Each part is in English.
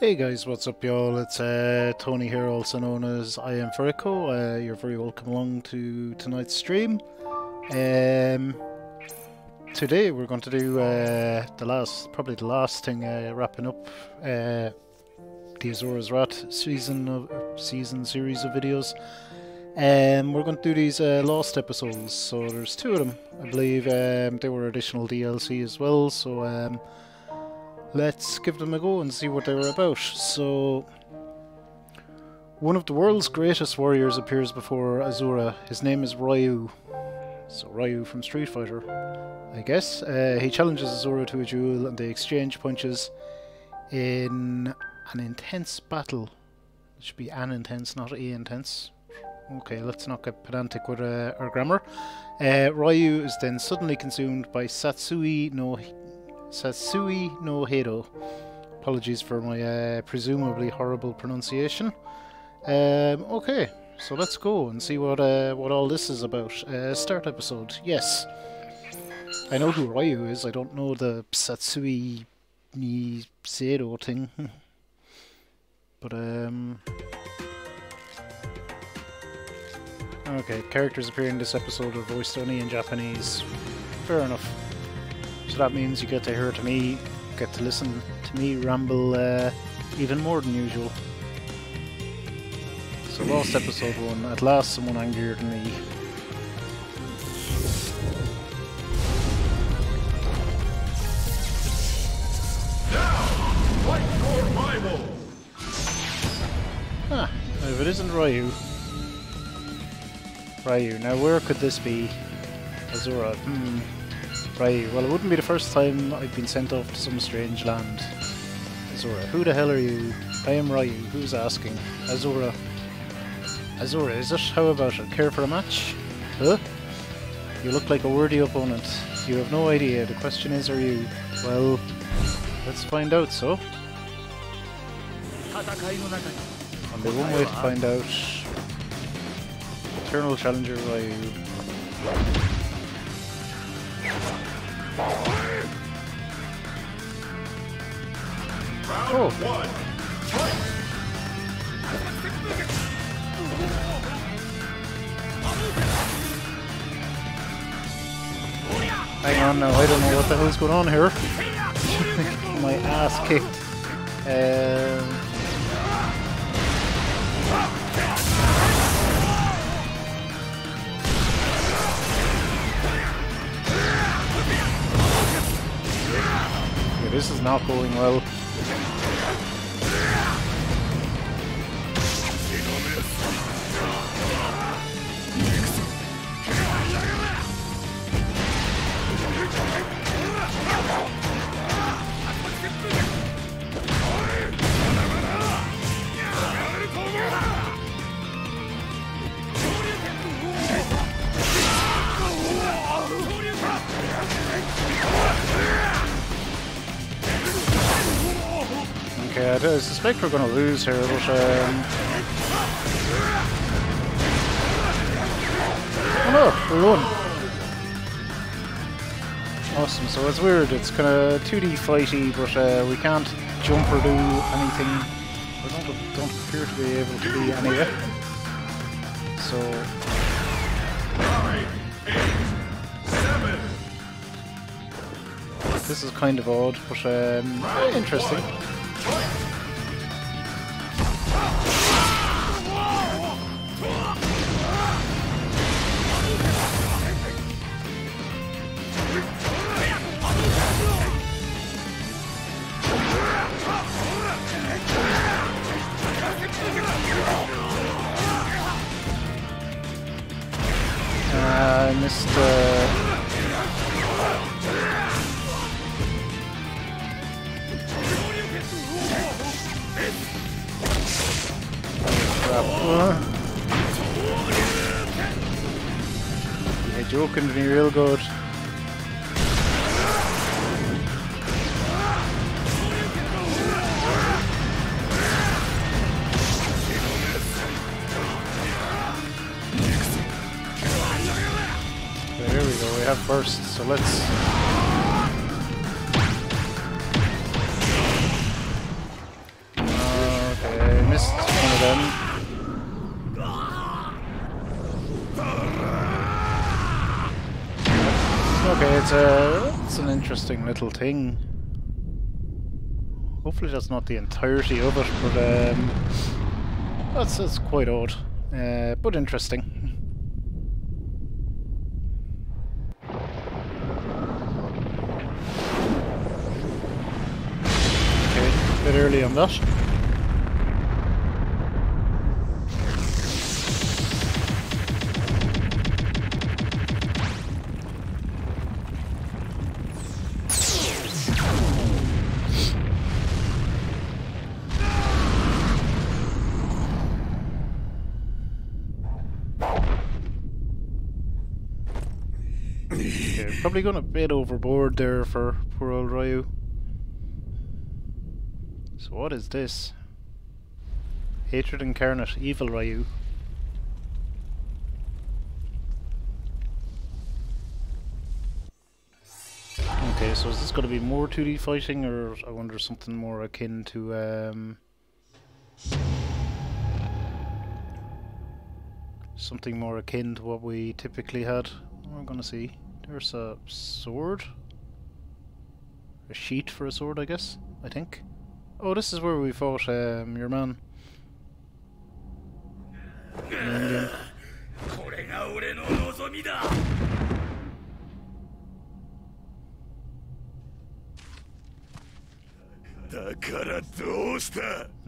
Hey guys, what's up y'all? It's uh, Tony here, also known as I am Fericho. Uh, you're very welcome along to tonight's stream. Um, today we're going to do uh, the last, probably the last thing, uh, wrapping up uh, the Asura's Wrath season of season series of videos. Um, we're going to do these uh, lost episodes, so there's two of them. I believe um, they were additional DLC as well, so um, let's give them a go and see what they were about. So, one of the world's greatest warriors appears before Asura. His name is Ryu. So Ryu from Street Fighter, I guess. Uh, he challenges Asura to a duel and they exchange punches in an intense battle. It should be an intense, not a intense. Okay, let's not get pedantic with uh, our grammar. Uh, Ryu is then suddenly consumed by Satsui no Satsui no Heido. Apologies for my uh, presumably horrible pronunciation. Um, okay, so let's go and see what uh, what all this is about. Uh, start episode. Yes, I know who Ryu is. I don't know the Satsui ni Seido thing. but um. Okay, characters appearing in this episode are voiced only in Japanese. Fair enough. So that means you get to hear to me, get to listen to me ramble uh, even more than usual. So lost episode one, at last someone angrier than me. Ah, if it isn't Ryu. Ryu, now where could this be? Asura, hmm. Ryu, well it wouldn't be the first time I've been sent off to some strange land. Asura, who the hell are you? I am Ryu, who's asking? Asura. Asura, is it? How about it? Care for a match? Huh? You look like a worthy opponent. You have no idea. The question is, are you? Well, let's find out, so. The one way to find out. Eternal Challenger Ryu. Oh. Hang on now, I don't know what the hell's going on here. My ass kicked. Um, this is not going well. Okay, I, suspect we're going to lose here, um... Oh no, we won! Awesome, so it's weird, it's kind of 2D fighty, but uh, we can't jump or do anything. Be able to do any of it. So... This is kind of odd, but um, interesting. To me real good. Okay, here we go, we have burst, so let's... interesting little thing. Hopefully that's not the entirety of it, but um, that's that's quite odd, uh, but interesting. Okay, a bit early on that. Probably going a bit overboard there for poor old Ryu. So what is this? Hatred incarnate, evil Ryu. Okay, so is this going to be more 2D fighting, or I wonder something more akin to um, something more akin to what we typically had? We're going to see. There's a sword. A sheet for a sword, I guess. I think. Oh, this is where we fought um, your man.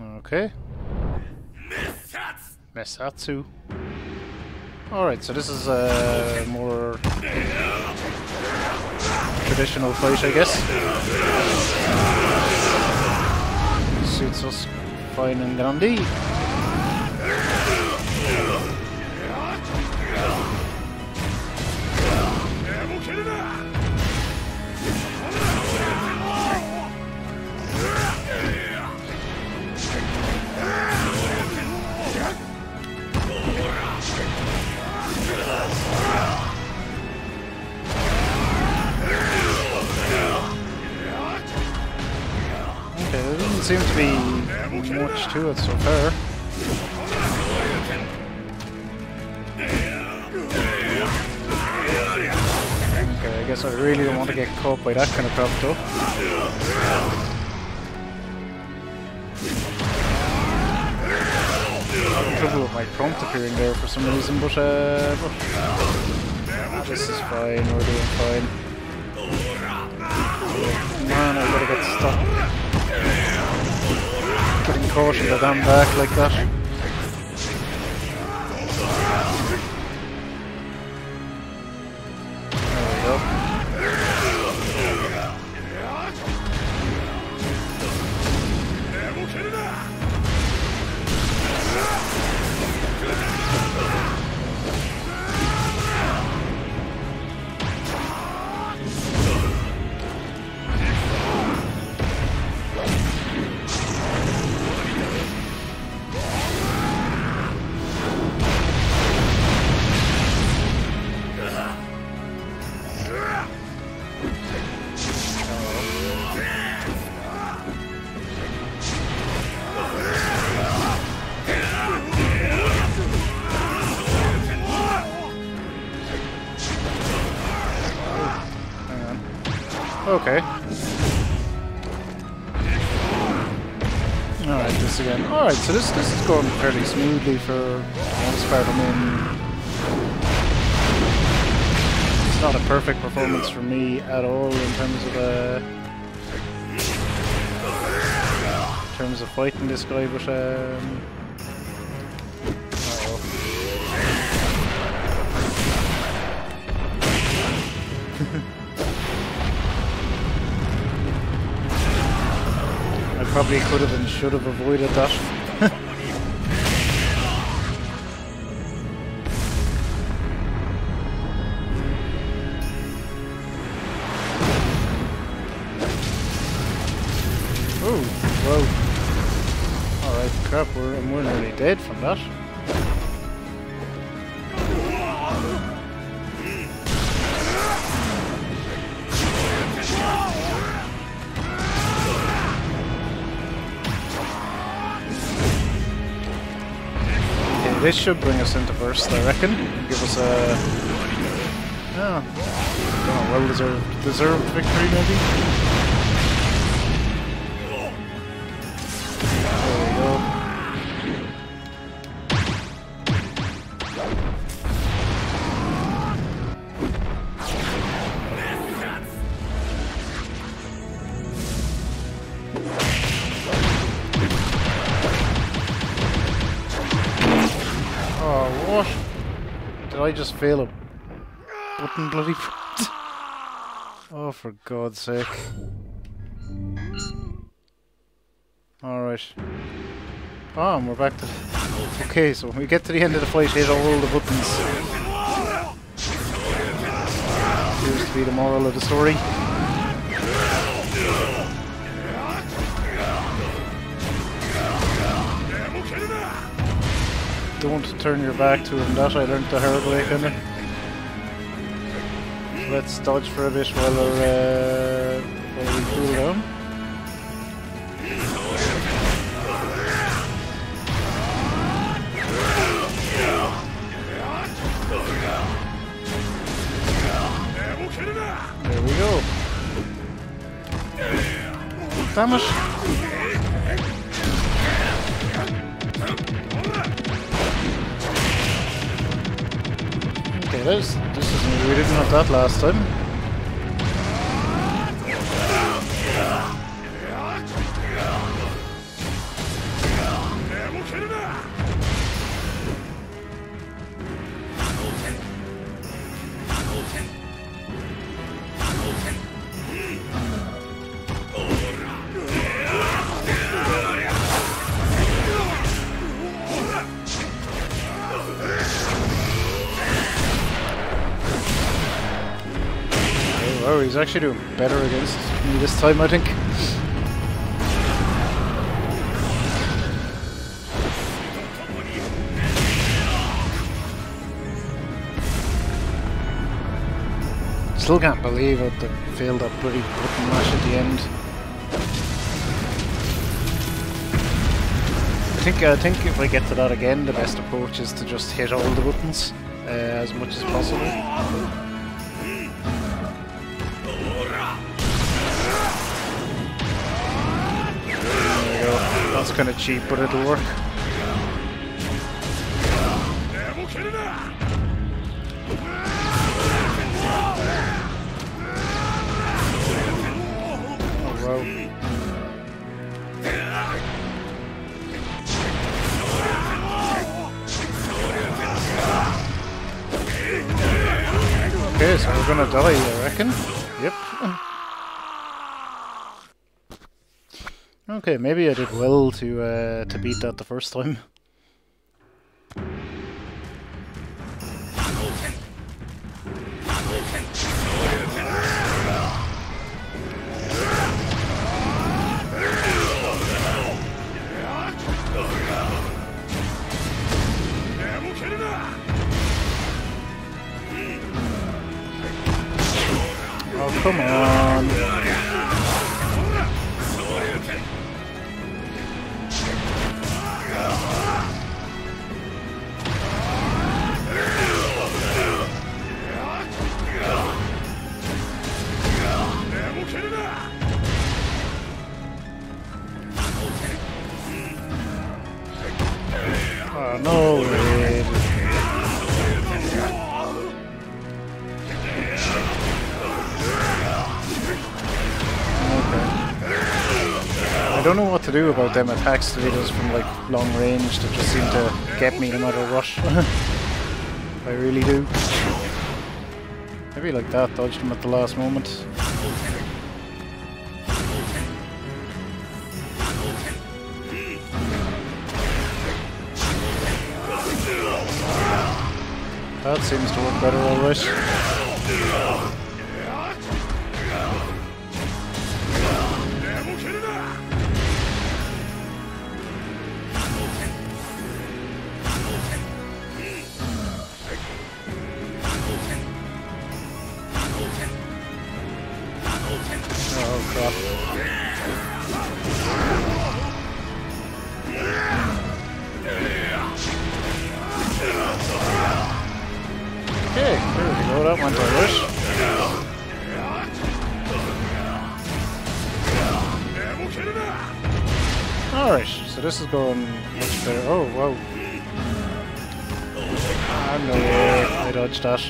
Okay. Messatsu. Alright, so this is a more traditional fight, I guess. Suits us fine and dandy. Far. Okay, I guess I really don't want to get caught by that kind of crap though. Trouble with my prompt appearing there for some reason, but uh, but this is fine. We're doing fine. Man, I gotta get stuck. Getting caught in the damn back like that. Alright, so this this is going fairly smoothly for most part. It's not a perfect performance for me at all in terms of uh, in terms of fighting this guy, but um, probably could have and should have avoided that. oh, whoa. Alright, crap, we're, we're nearly dead from that. This should bring us into first, I reckon. Give us a... Oh, yeah. Well deserved deserved victory maybe. Just fail a button bloody? Oh, for God's sake. Alright. Oh, and we're back to... Okay, so when we get to the end of the fight, hit all the buttons. Appears to be the moral of the story. Don't turn your back to him, that I learned the hard way, kinda. Let's dodge for a bit while, uh, while we cool down. There we go. Damn it. Okay, this, this is new. We didn't have that last time. He's actually doing better against me this time, I think. Still can't believe it, they failed that bloody button mash at the end. I think I think if I get to that again, the best approach is to just hit all the buttons uh, as much as possible. Kind of cheap, but it'll work. Oh. Okay, so we're gonna die, I reckon. Yep. Okay, maybe I did well to uh, to beat that the first time. Oh, come on. No. Okay. I don't know what to do about them attacks that he from like long range that just seem to get me no matter what. I really do. Maybe like that, dodged him at the last moment. That seems to work better alright. Oh crap. That went alright. Alright, so this is going much better. Oh. Ah, no way. I dodged that.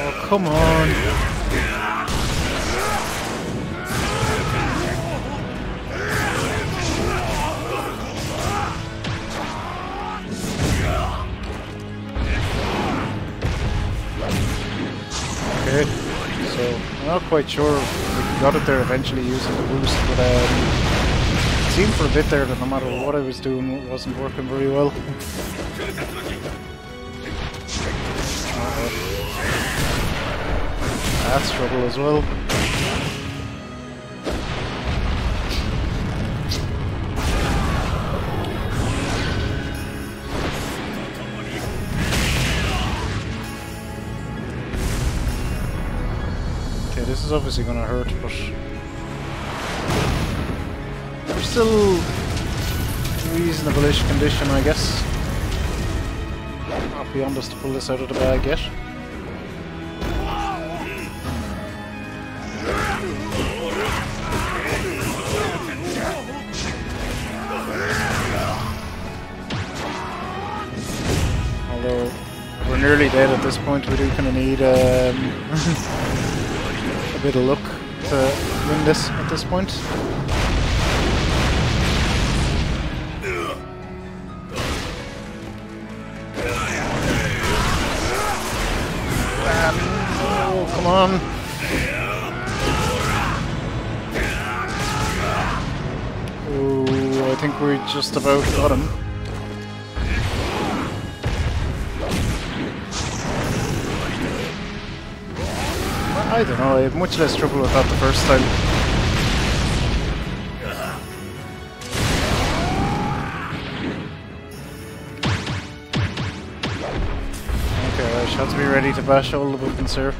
Oh, come on. So I'm not quite sure we got it there eventually using the boost, but um, it seemed for a bit there that no matter what I was doing, it wasn't working very well. That's trouble as well. This is obviously gonna hurt, but we're still reasonable-ish condition, I guess. Not beyond us to pull this out of the bag yet. Although we're nearly dead at this point, we do kind of need um, a bit of luck to win this at this point. Um, oh, come on. I think we just about got him. I don't know, I had much less trouble with that the first time. Okay, I shall be ready to bash all the buttons here.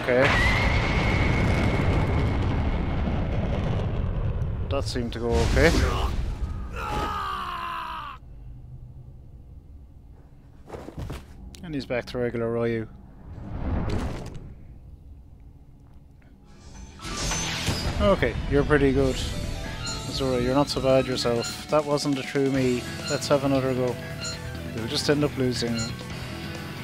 Okay. That seemed to go okay. And he's back to regular Ryu. Okay, you're pretty good. Zora, you're not so bad yourself. That wasn't a true me. Let's have another go. You'll just end up losing.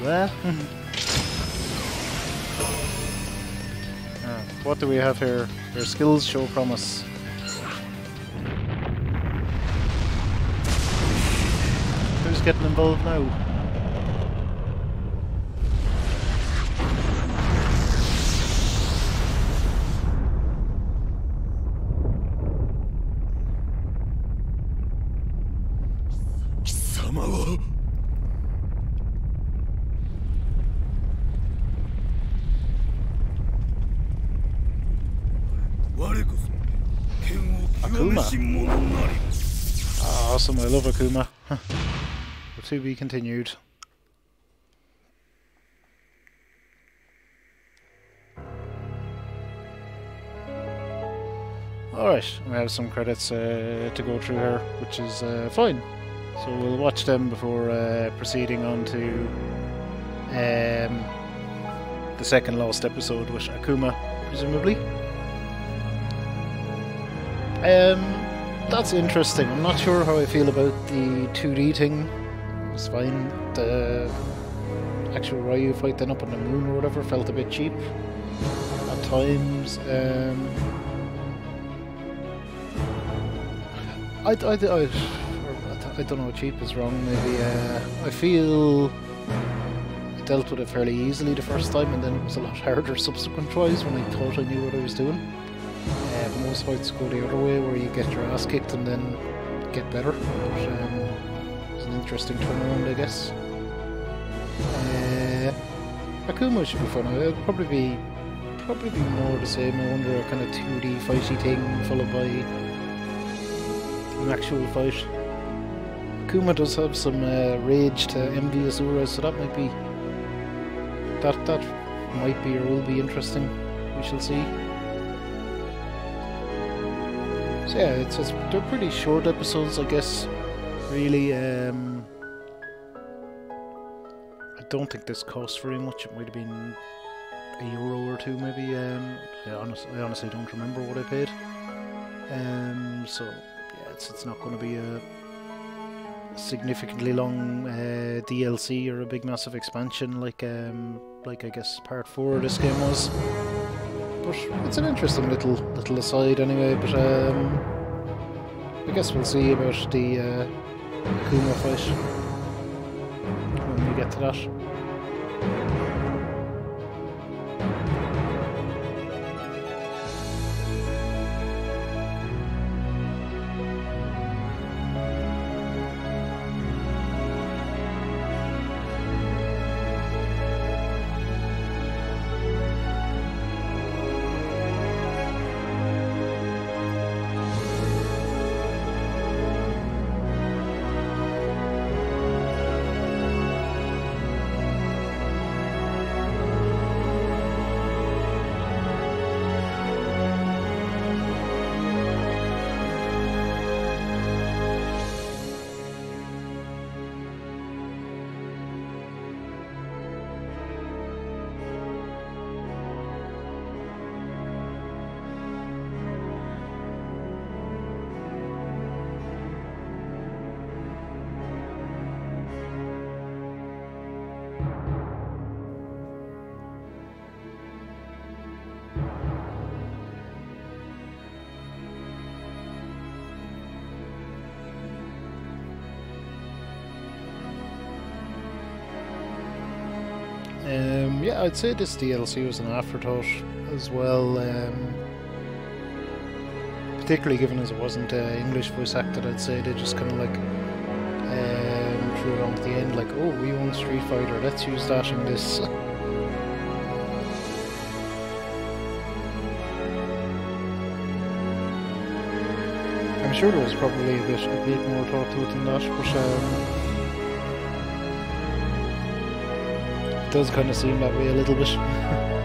Ah, what do we have here? Your skills show promise. Who's getting involved now? I love Akuma. but to be continued. Alright, we have some credits uh, to go through here, which is uh, fine. So we'll watch them before uh, proceeding on to um, the second last episode with Akuma, presumably. Um, that's interesting. I'm not sure how I feel about the 2D thing. It's fine. The actual Ryu fight then up on the moon or whatever felt a bit cheap at times. Um, I, I, I, I don't know, cheap is wrong maybe. Uh, I feel I dealt with it fairly easily the first time and then it was a lot harder subsequent tries when I thought I knew what I was doing. Uh, most fights go the other way where you get your ass kicked and then get better. But, um, it's an interesting turnaround, I guess. Uh, Akuma should be fun. It'll probably be probably be more the same. I wonder a kind of 2D fighty thing followed by an actual fight. Akuma does have some uh, rage to envy Asura, so that might be that that might be or will be interesting. We shall see. Yeah, it's, they're pretty short episodes, I guess. Really, um, I don't think this cost very much. It might have been a euro or two, maybe. Um, I, honest, I honestly don't remember what I paid. Um, so yeah, it's it's not going to be a significantly long uh, DLC or a big massive expansion like um, like I guess part four of this game was. But it's an interesting little little aside anyway. But um, I guess we'll see about the uh, Akuma fight when we get to that. Um, yeah, I'd say this DLC was an afterthought as well. Um, particularly given as it wasn't uh, English voice acted, I'd say they just kind of like um, threw it on the end, like, "Oh, we own Street Fighter. Let's use that in this." I'm sure there was probably a bit, a bit more thought to it than that, but um, does kind of seem that way a little bit.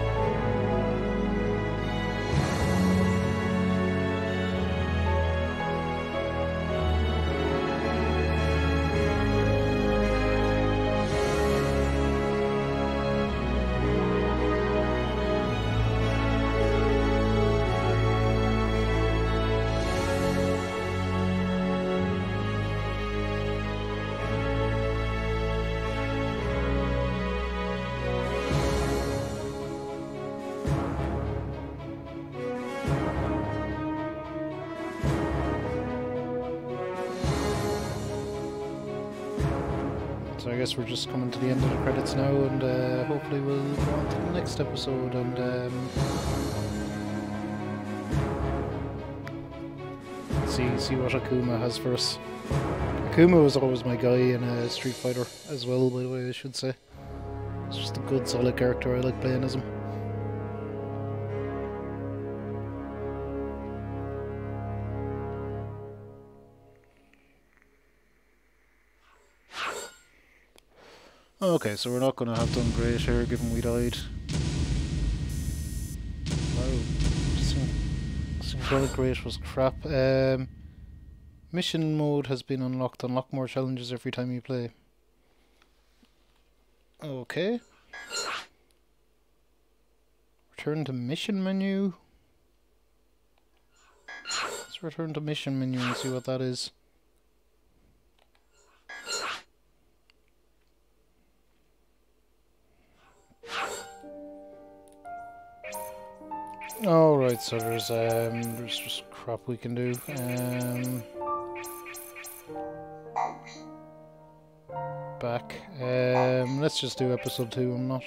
guess we're just coming to the end of the credits now, and uh, hopefully we'll go on to the next episode and um, see see what Akuma has for us. Akuma was always my guy in uh, Street Fighter as well, by the way, I should say. It's just a good, solid character. I like playing as him. Okay, so we're not going to have done great here, given we died. Wow, Syn- synchronic rate was crap. Um, mission mode has been unlocked. Unlock more challenges every time you play. Okay. Return to mission menu. Let's return to mission menu and see what that is. Oh right, so there's um there's just crap we can do. Um back. Um let's just do episode two. I'm not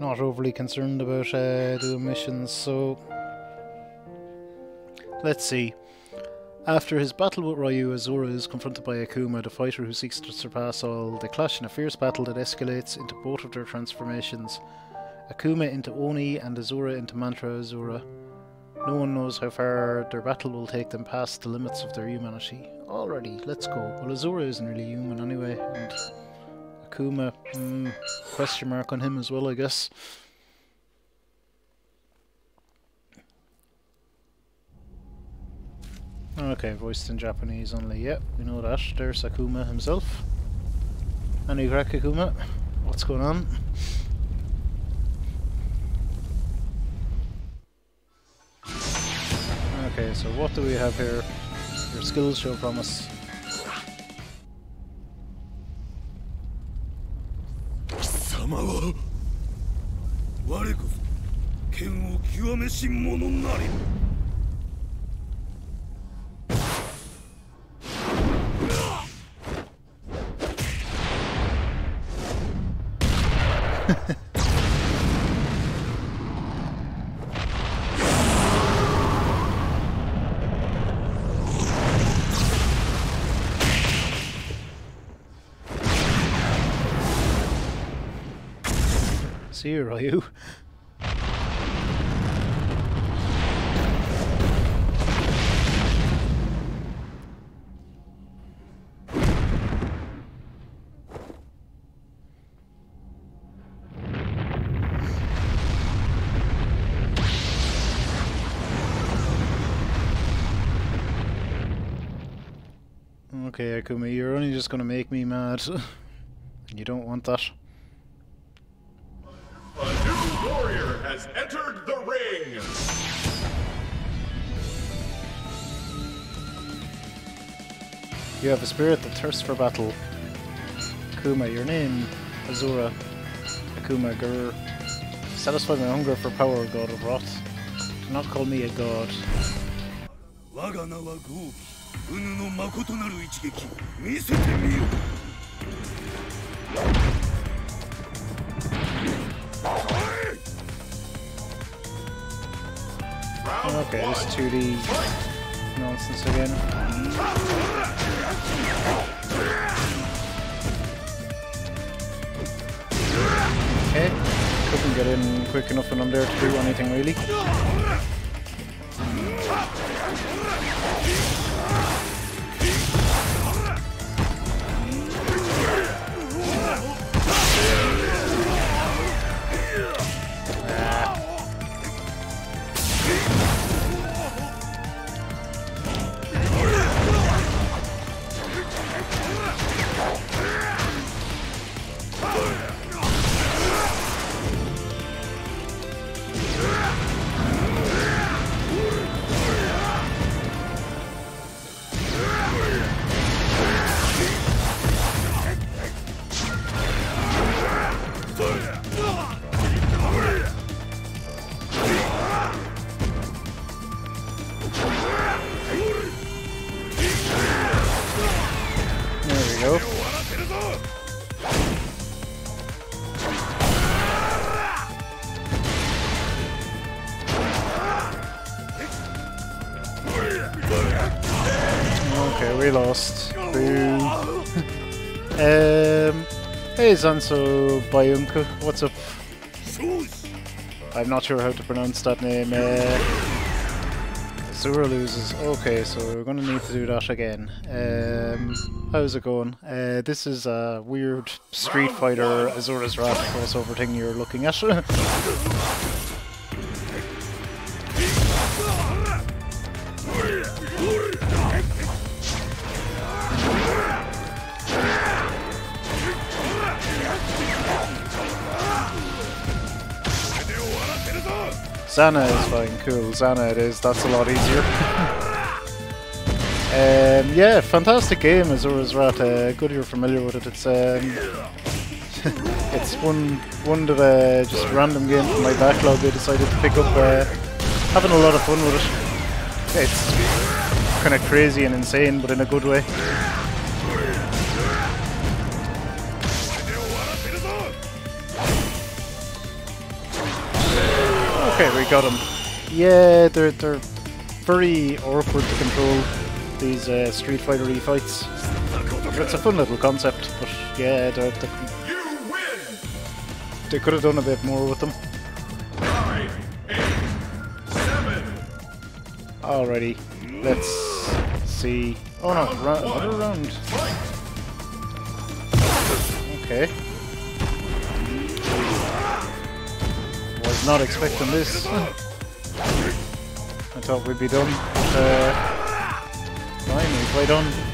not overly concerned about uh, doing missions, so let's see. After his battle with Ryu, Asura is confronted by Akuma, the fighter who seeks to surpass all. They clash in a fierce battle that escalates into both of their transformations. Akuma into Oni and Asura into Mantra Asura. No one knows how far their battle will take them past the limits of their humanity. Already, let's go. Well, Asura isn't really human anyway, and Akuma, mm, question mark on him as well, I guess. Okay, voiced in Japanese only. Yep, we know that. There's Akuma himself. Any Akuma? What's going on? Okay, so what do we have here? Your skills show promise. 貴様は我こそ剣を here, are you? Okay, Akuma, you're only just gonna make me mad. you don't want that. has entered the ring! You have a spirit that thirsts for battle. Akuma, your name, Asura. Akuma, Gur. Satisfy my hunger for power, god of Wrath. Do not call me a god. 我が名はゴービ。うぬの誠なる一撃見せてみよ Okay, this 2D nonsense again. Okay, couldn't get in quick enough when I'm there to do anything really. Sanso Bayunku, what's up? I'm not sure how to pronounce that name. Uh, Zura loses. Okay, so we're going to need to do that again. Um, how's it going? Uh, this is a weird Street Fighter Asura's Wrath crossover thing you're looking at. Zana is fine, cool. Zana it is, that's a lot easier. um, yeah, fantastic game, Asura's Wrath. Uh, good you're familiar with it. It's um, it's one one uh, just random game from my backlog I decided to pick up. Uh, having a lot of fun with it. It's kind of crazy and insane, but in a good way. Okay, we got them. Yeah, they're they're very awkward to control these uh, Street Fighter E fights. It's a fun little concept, but yeah, they're, they're, You win. they could have done a bit more with them. Nine, eight, seven. Alrighty, let's see. Oh no, ra- another round. Okay. Not expecting this. I thought we'd be done. Uh, quite done. Whoa.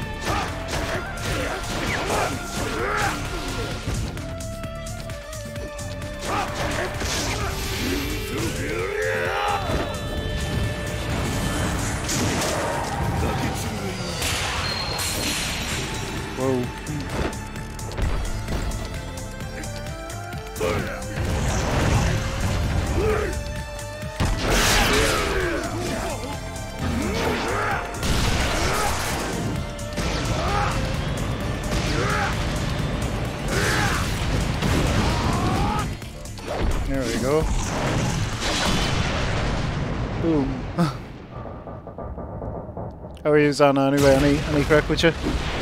Are you, Zana, anyway? Any, any crack with you?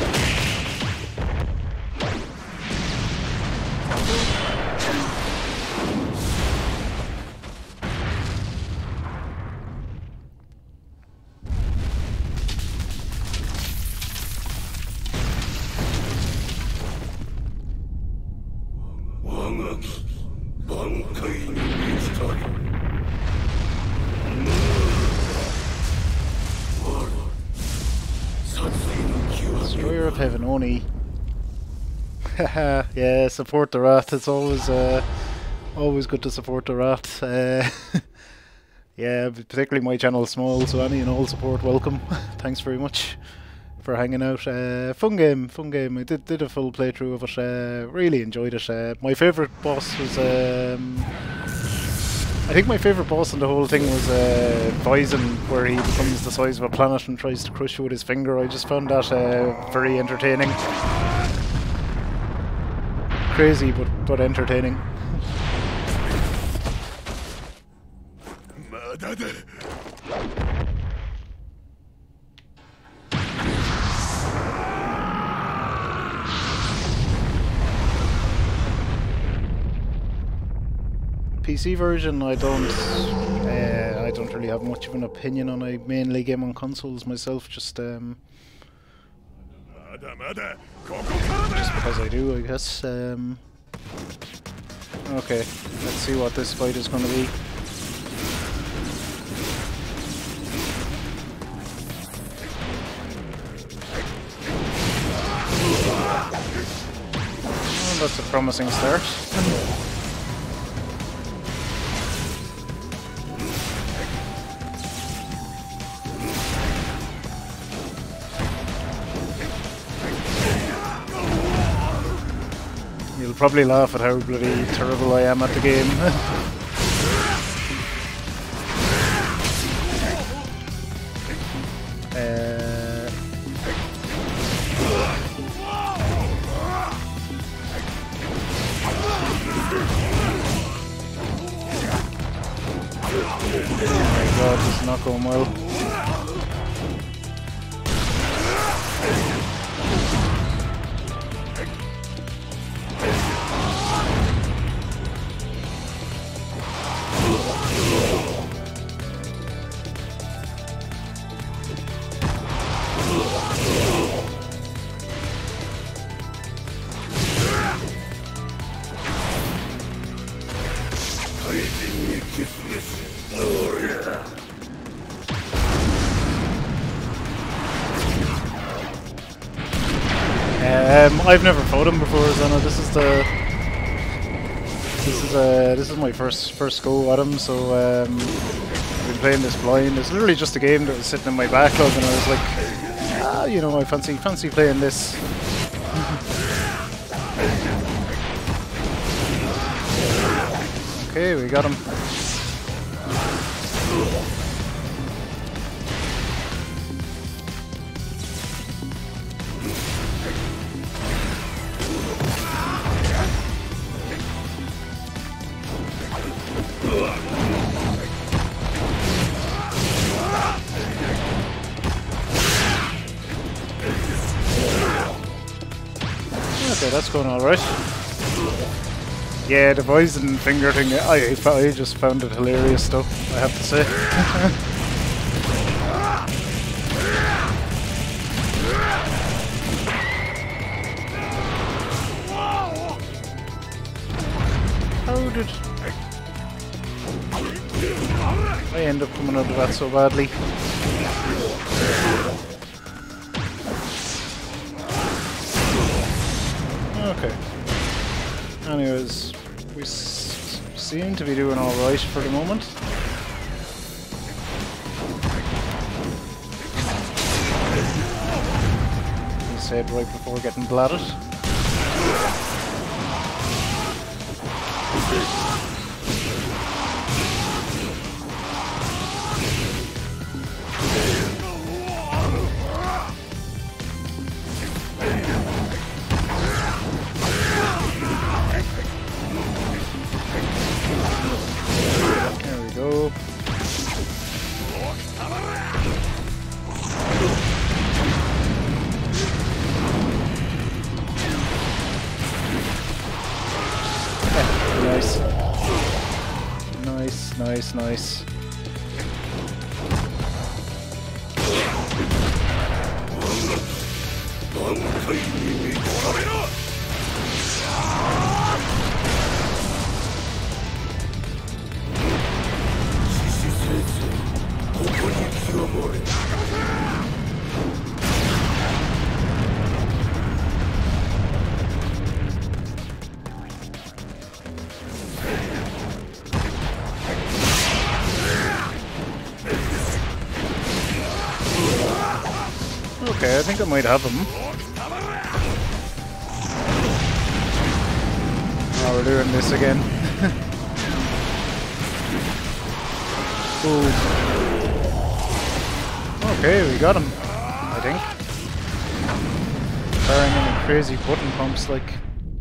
Haha, support the Wrath. It's always uh, always good to support the Wrath. Uh, yeah, particularly my channel is small, so any and all support welcome. Thanks very much for hanging out. Uh, fun game, fun game. I did did a full playthrough of it. Uh, really enjoyed it. Uh, my favourite boss was. Um, I think my favourite boss in the whole thing was uh, Wyzen, where he becomes the size of a planet and tries to crush you with his finger. I just found that uh, very entertaining crazy, but, but entertaining. PC version, I don't, uh, I don't really have much of an opinion on. I mainly game on consoles myself. Just um, just because I do, I guess. Um, okay, let's see what this fight is going to be. Well, that's a promising start. Probably laugh at how bloody terrible I am at the game. Um, I've never fought him before, Zana. This is the this is uh this is my first first go at him. So um, I've been playing this blind. It's literally just a game that was sitting in my backlog, and I was like, ah, you know, I fancy fancy playing this. okay, we got him. Yeah, the voice and finger thing, I, I just found it hilarious though, I have to say. How did I end up coming out of that so badly? Seem to be doing alright for the moment. He said right before getting blatted. Think I might have him. Oh, we're doing this again. Ooh. Okay, we got him. I think. Firing any crazy button pumps like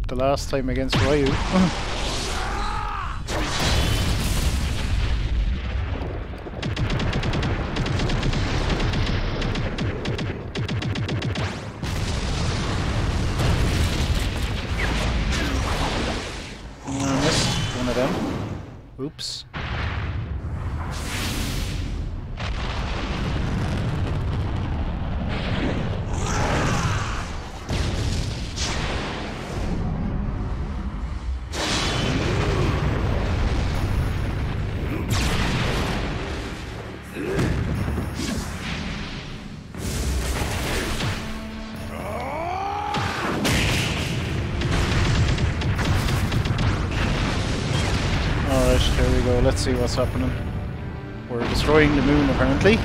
the last time against Ryu. see what's happening. We're destroying the moon apparently.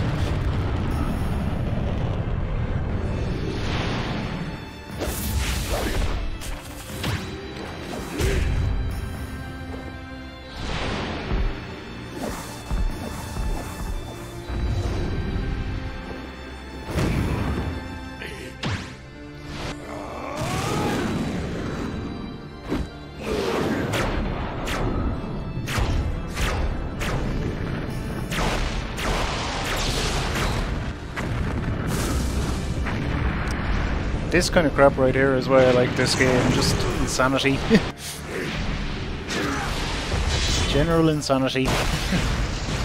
This kind of crap right here is why I like this game, just insanity. General insanity.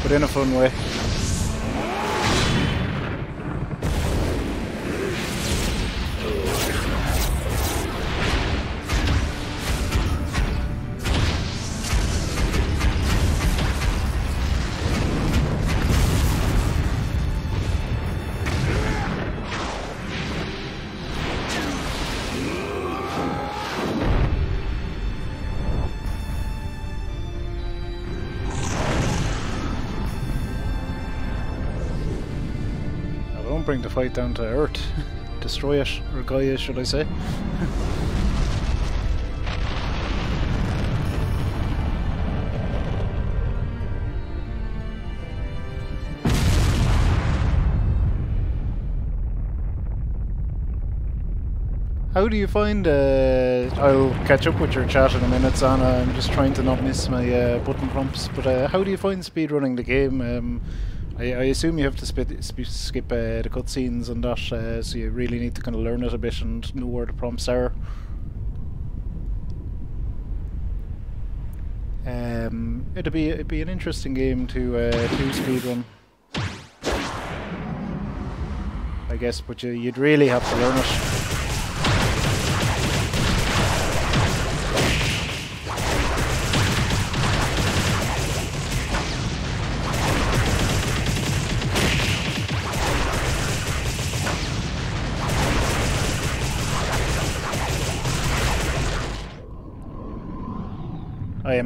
but in a fun way. Bring the fight down to Earth. Destroy it, or Gaia, should I say. How do you find? Uh, I'll catch up with your chat in a minute, Sana. I'm just trying to not miss my uh, button prompts. But uh, how do you find speedrunning the game? Um, I, I assume you have to sp- skip uh, the cutscenes and that, uh, so you really need to kind of learn it a bit and know where the prompts are. Um, it'd be it'd be an interesting game to uh, to speedrun. I guess, but you, you'd really have to learn it.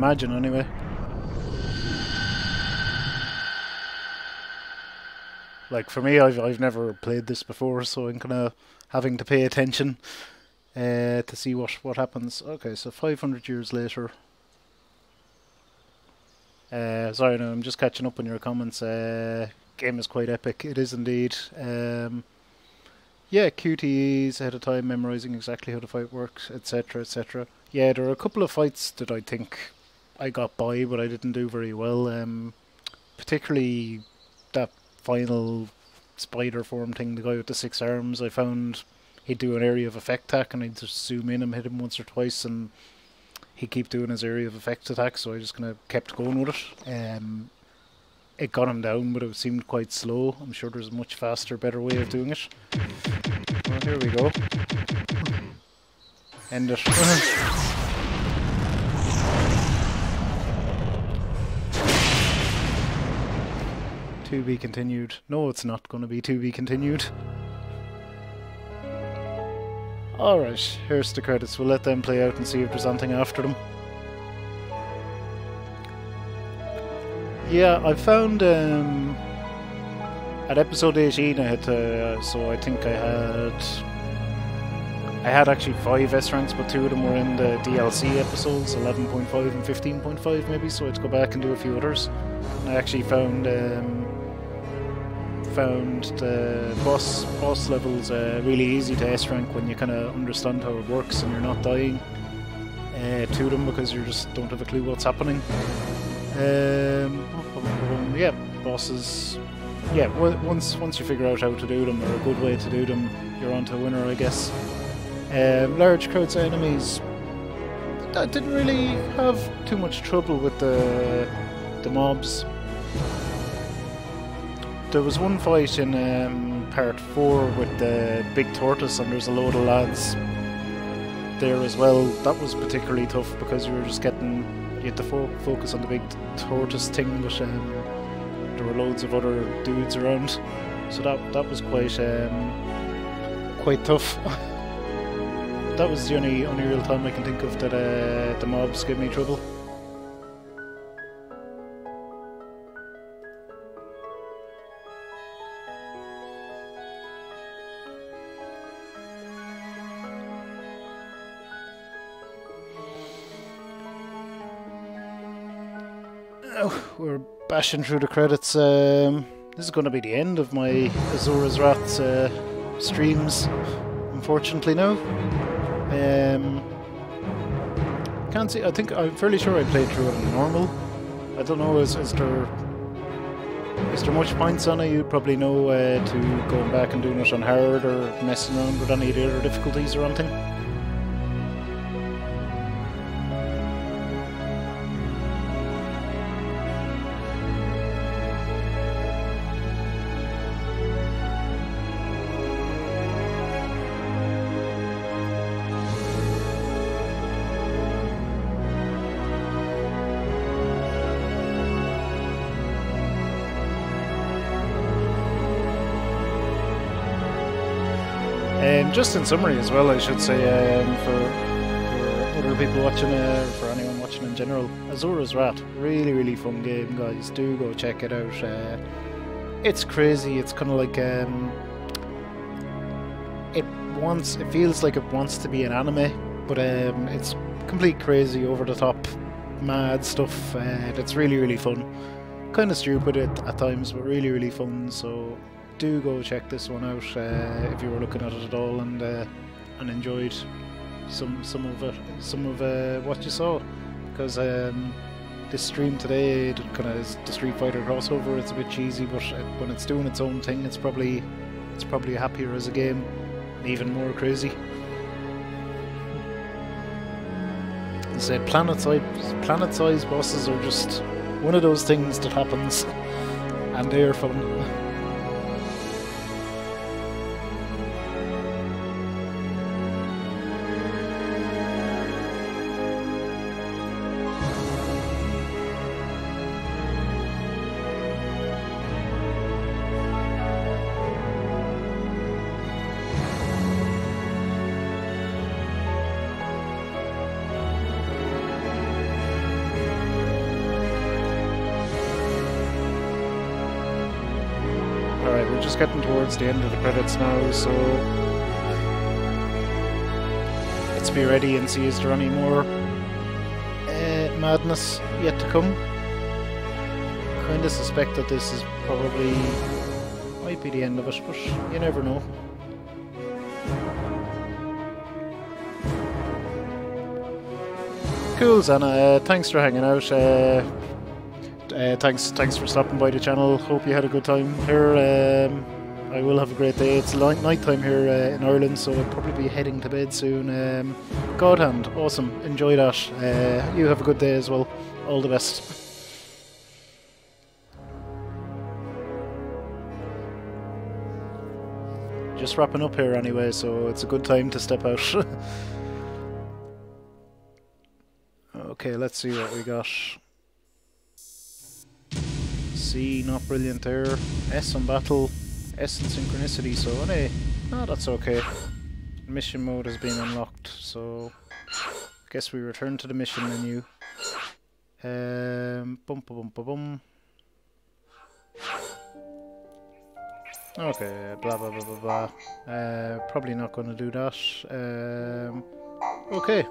Imagine anyway. Like for me, I've I've never played this before, so I'm kind of having to pay attention uh, to see what what happens. Okay, so 500 years later. Uh, sorry, no, I'm just catching up on your comments. Uh, game is quite epic. It is indeed. Um, yeah, QTEs ahead of time, memorizing exactly how the fight works, etc., etc. Yeah, there are a couple of fights that I think I got by, but I didn't do very well. Um, particularly that final spider form thing, the guy with the six arms. I found he'd do an area of effect attack, and I'd just zoom in and hit him once or twice, and he'd keep doing his area of effect attack. So I just kind of kept going with it. Um, it got him down, but it seemed quite slow. I'm sure there's a much faster, better way of doing it. Well, here we go. End it. to be continued. No, it's not going to be to be continued. Alright, here's the credits. We'll let them play out and see if there's anything after them. Yeah, I found um, at episode 18 I had to, uh, so I think I had I had actually five S ranks, but two of them were in the DLC episodes, 11.5 and 15.5 maybe, so I had to go back and do a few others. And I actually found um, found the boss boss levels uh, really easy to S rank when you kind of understand how it works and you're not dying uh, to them because you just don't have a clue what's happening. Um, yeah, bosses. Yeah, once once you figure out how to do them or a good way to do them, you're on to a winner, I guess. Um, large crowds of enemies. I didn't really have too much trouble with the the mobs. There was one fight in um, part four with the big tortoise, and there's a load of lads there as well. That was particularly tough because you were just getting you had to fo focus on the big tortoise thing, but um, there were loads of other dudes around, so that that was quite um, quite tough. that was the only only real time I can think of that uh, the mobs gave me trouble. We're bashing through the credits. Um, this is going to be the end of my Asura's Wrath uh, streams, unfortunately now. Um, can't see. I think I'm fairly sure I played through it on normal. I don't know. Is, is there is there much points on it? You probably know uh, to going back and doing it on hard or messing around with any of the other difficulties or anything. In summary as well, I should say, um, for, for other people watching, uh, for anyone watching in general, Asura's Wrath, really, really fun game, guys. Do go check it out. Uh, it's crazy. It's kind of like um, it wants. It feels like it wants to be an anime, but um, it's complete crazy, over the top, mad stuff. Uh, that's really, really fun. Kind of stupid at, at times, but really, really fun. So do go check this one out uh, if you were looking at it at all and uh, and enjoyed some some of it, some of uh, what you saw because um, this stream today kind of the Street Fighter crossover. It's a bit cheesy, but when it's doing its own thing, it's probably it's probably happier as a game, even more crazy. Say planet size planet size bosses are just one of those things that happens, and they're fun. the end of the credits now, so let's be ready and see is there any more uh, madness yet to come. Kinda suspect that this is probably might be the end of it, but you never know. Cool, Zana. Uh, thanks for hanging out. Uh, uh, thanks, thanks for stopping by the channel. Hope you had a good time here. Um, I will have a great day. It's light night time here uh, in Ireland, so I'll probably be heading to bed soon. Um, awesome. Enjoy that. Uh, you have a good day as well. All the best. Just wrapping up here anyway, so it's a good time to step out. okay, let's see what we got. C, not brilliant there. S on battle. In synchronicity, so hey, no, that's okay. Mission mode has been unlocked, so I guess we return to the mission menu. Um, bum bum bum bum. Okay, blah blah blah blah blah. Uh, probably not going to do that. Um, okay.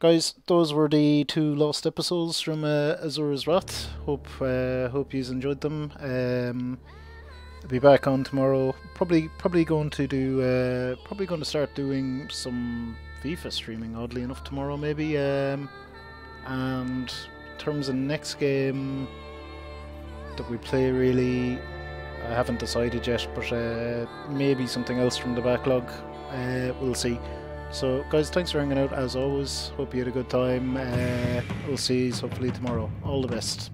Guys, those were the two lost episodes from uh, Asura's Wrath. Hope uh, hope you enjoyed them. Um, I'll be back on tomorrow. Probably probably going to do uh, probably going to start doing some FIFA streaming. Oddly enough, tomorrow maybe. Um, and in terms of next game that we play, really, I haven't decided yet. But uh, maybe something else from the backlog. Uh, we'll see. So, guys, thanks for hanging out as always. Hope you had a good time. Uh, we'll see you hopefully tomorrow. All the best.